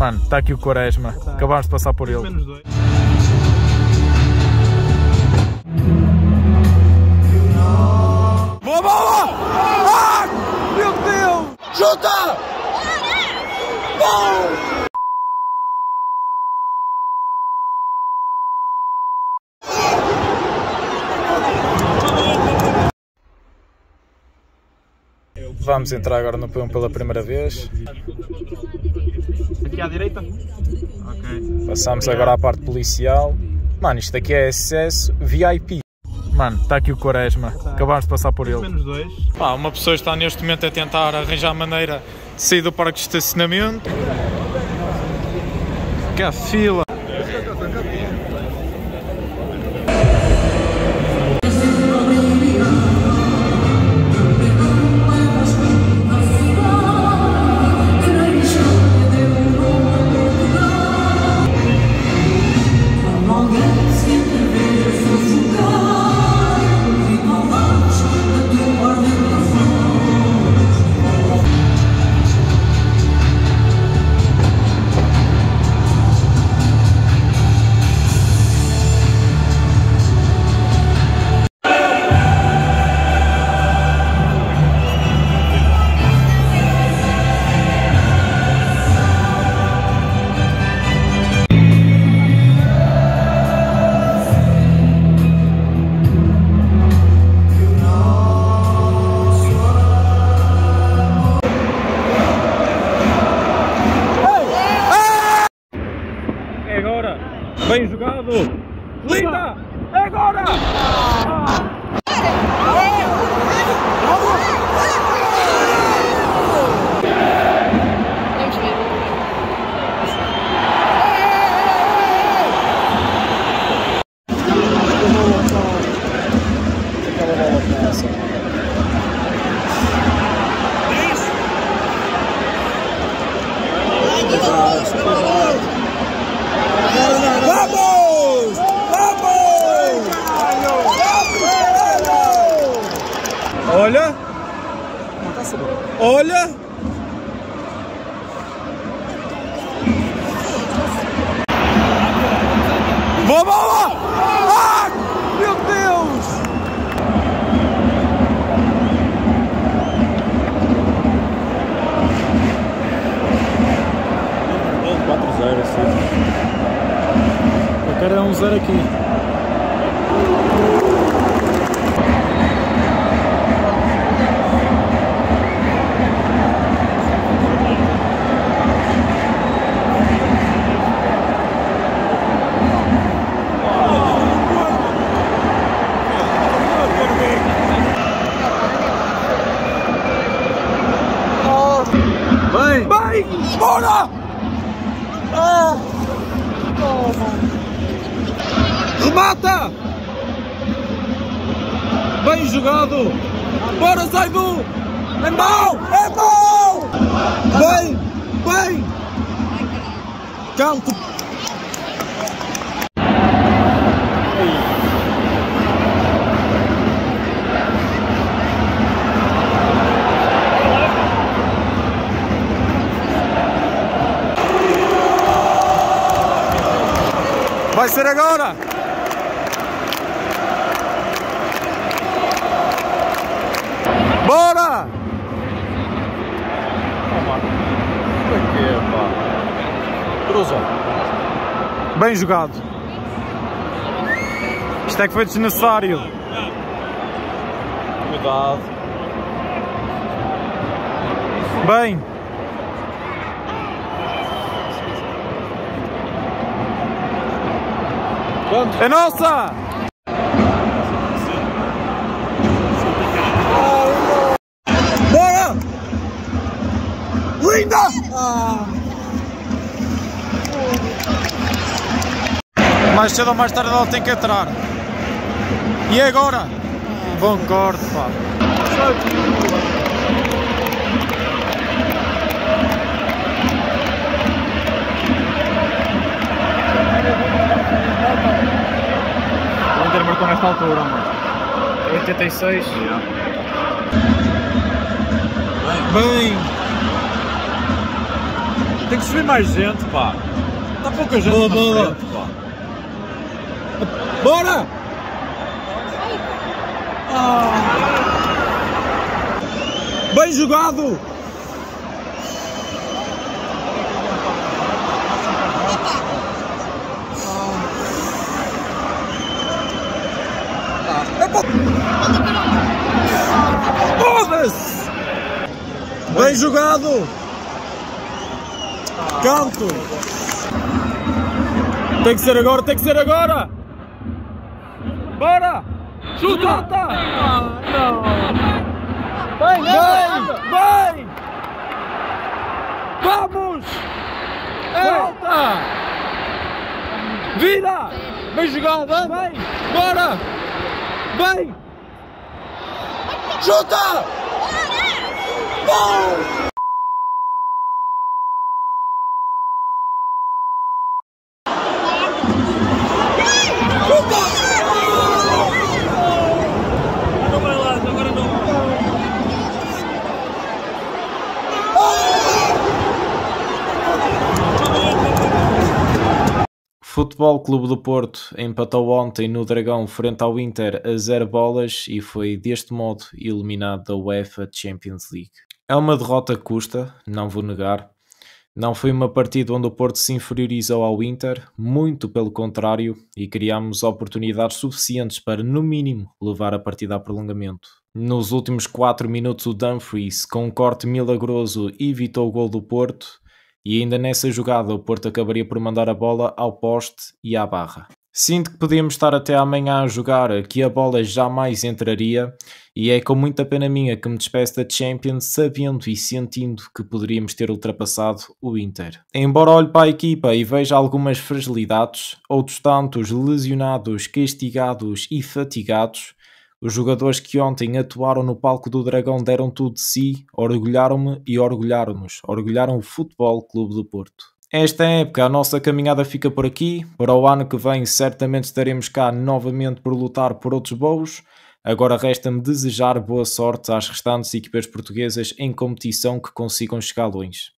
Mano, está aqui o Quaresma. Tá. Acabaste de passar por ele. Menos dois. Boa bola! Ah! Meu Deus! Chuta! Vamos entrar agora no P1 pela primeira vez. Aqui à direita? Ok. Passamos agora à parte policial. Mano, isto aqui é acesso VIP. Mano, está aqui o Quaresma. Acabaste de passar por ele. Menos dois. Pá, uma pessoa está neste momento a tentar arranjar maneira de sair do parque de estacionamento. Que a fila. Bem jogado! Linda! É agora! ¡Vamos! Olha! Olha! Boa bola! Ah! Meu Deus! Eu quero é um zero aqui. Bem! Bem! Bora! Ah! Remata! Bem jogado! Bora, Zaibu! É mau! É mau! Bem! Bem! Canto! Vai ser agora! Bora! Cruza. Bem jogado. Isto é que foi desnecessário. Cuidado. Bem. É nossa! Bora! Linda! Mais cedo ou mais tarde ela tem que entrar. E agora? Bom corte, pá. Nesta altura, mano. 86. Bem. Tem que subir mais gente, pá. Está pouca gente Boa, na boa. frente, pá. Bora! Bem jogado! Jogado! Canto! Tem que ser agora, tem que ser agora! Bora! Chuta! Vem, vem! Vem! Vamos! Volta! Vira! Vem jogada! Vem! Bora! Vem! Chuta! Bom! Futebol Clube do Porto empatou ontem no Dragão frente ao Inter a zero bolas e foi deste modo eliminado da UEFA Champions League. É uma derrota custa, não vou negar. Não foi uma partida onde o Porto se inferiorizou ao Inter, muito pelo contrário, e criámos oportunidades suficientes para, no mínimo, levar a partida a prolongamento. Nos últimos 4 minutos, o Dumfries, com um corte milagroso, evitou o gol do Porto, e ainda nessa jogada o Porto acabaria por mandar a bola ao poste e à barra. Sinto que podíamos estar até amanhã a jogar, que a bola jamais entraria, e é com muita pena minha que me despeço da Champions, sabendo e sentindo que poderíamos ter ultrapassado o Inter. Embora olhe para a equipa e veja algumas fragilidades, outros tantos lesionados, castigados e fatigados, os jogadores que ontem atuaram no palco do Dragão deram tudo de si, orgulharam-me e orgulharam-nos, orgulharam o Futebol Clube do Porto. Esta época a nossa caminhada fica por aqui, para o ano que vem certamente estaremos cá novamente por lutar por outros voos. Agora resta-me desejar boa sorte às restantes equipas portuguesas em competição que consigam chegar longe.